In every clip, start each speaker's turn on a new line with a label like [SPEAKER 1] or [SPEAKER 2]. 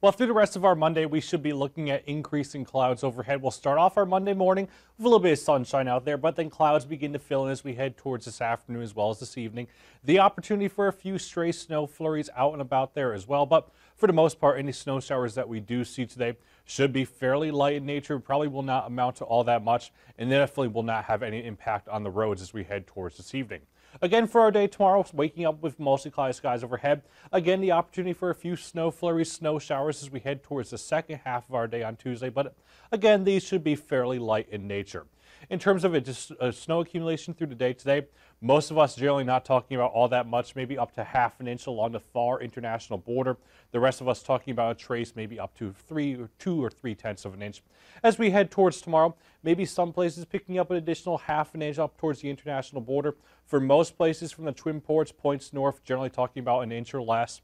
[SPEAKER 1] Well, through the rest of our Monday, we should be looking at increasing clouds overhead. We'll start off our Monday morning with a little bit of sunshine out there, but then clouds begin to fill in as we head towards this afternoon as well as this evening. The opportunity for a few stray snow flurries out and about there as well, but for the most part, any snow showers that we do see today should be fairly light in nature, probably will not amount to all that much, and definitely will not have any impact on the roads as we head towards this evening. Again, for our day tomorrow, waking up with mostly cloudy skies overhead. Again, the opportunity for a few snow flurries, snow showers as we head towards the second half of our day on Tuesday. But again, these should be fairly light in nature. In terms of just snow accumulation through the day today, most of us generally not talking about all that much, maybe up to half an inch along the far international border. The rest of us talking about a trace maybe up to three or two or three tenths of an inch. As we head towards tomorrow, maybe some places picking up an additional half an inch up towards the international border. For most places from the Twin Ports points north, generally talking about an inch or less.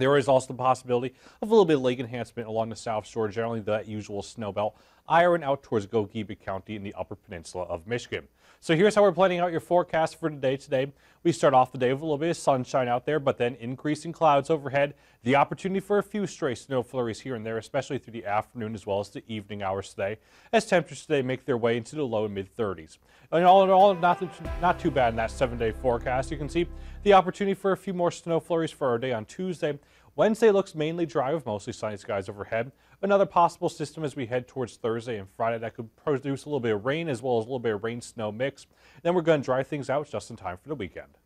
[SPEAKER 1] There is also the possibility of a little bit of lake enhancement along the south shore, generally that usual snow belt, iron out towards Gogebic County in the upper peninsula of Michigan. So here's how we're planning out your forecast for today. Today, we start off the day with a little bit of sunshine out there, but then increasing clouds overhead. The opportunity for a few stray snow flurries here and there, especially through the afternoon as well as the evening hours today, as temperatures today make their way into the low and mid 30s. And all in all, not, not too bad in that seven day forecast. You can see the opportunity for a few more snow flurries for our day on Tuesday. Wednesday looks mainly dry with mostly sunny skies overhead. Another possible system as we head towards Thursday and Friday that could produce a little bit of rain as well as a little bit of rain snow mix. Then we're going to dry things out just in time for the weekend.